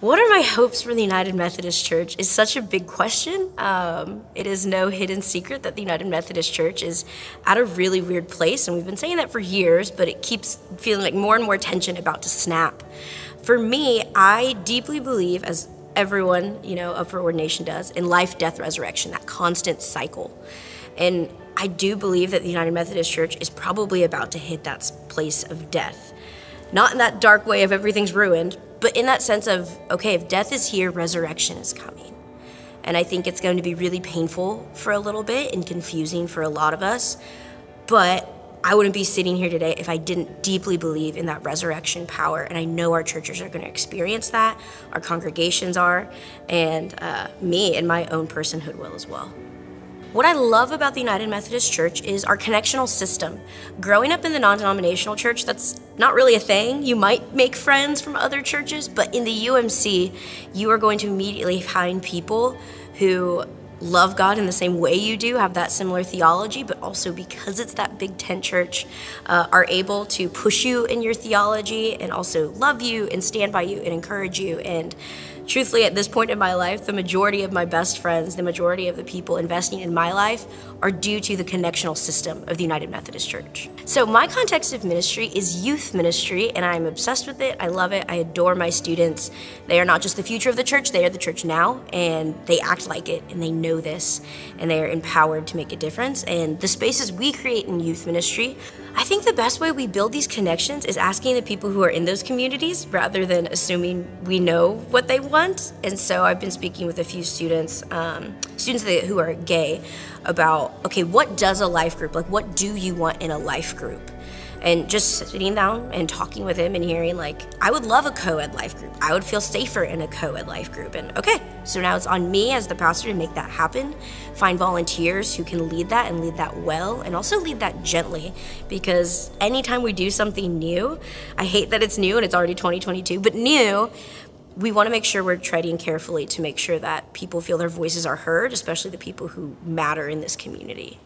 What are my hopes for the United Methodist Church is such a big question. Um, it is no hidden secret that the United Methodist Church is at a really weird place, and we've been saying that for years, but it keeps feeling like more and more tension about to snap. For me, I deeply believe, as everyone, you know, of for ordination does, in life, death, resurrection, that constant cycle. And I do believe that the United Methodist Church is probably about to hit that place of death. Not in that dark way of everything's ruined, but in that sense of, okay, if death is here, resurrection is coming. And I think it's going to be really painful for a little bit and confusing for a lot of us. But I wouldn't be sitting here today if I didn't deeply believe in that resurrection power. And I know our churches are going to experience that, our congregations are, and uh, me and my own personhood will as well. What I love about the United Methodist Church is our connectional system. Growing up in the non denominational church, that's not really a thing. You might make friends from other churches, but in the UMC, you are going to immediately find people who love God in the same way you do, have that similar theology, but also because it's that big tent church, uh, are able to push you in your theology and also love you and stand by you and encourage you. And truthfully, at this point in my life, the majority of my best friends, the majority of the people investing in my life are due to the connectional system of the United Methodist Church. So, my context of ministry is youth ministry, and I'm obsessed with it. I love it. I adore my students. They are not just the future of the church, they are the church now, and they act like it, and they know this, and they are empowered to make a difference. And the spaces we create in youth ministry, I think the best way we build these connections is asking the people who are in those communities rather than assuming we know what they want. And so I've been speaking with a few students, um, students who are gay, about okay, what does a life group like? What do you want in a life group? and just sitting down and talking with him and hearing like i would love a co-ed life group i would feel safer in a co-ed life group and okay so now it's on me as the pastor to make that happen find volunteers who can lead that and lead that well and also lead that gently because anytime we do something new i hate that it's new and it's already 2022 but new we want to make sure we're treading carefully to make sure that people feel their voices are heard, especially the people who matter in this community.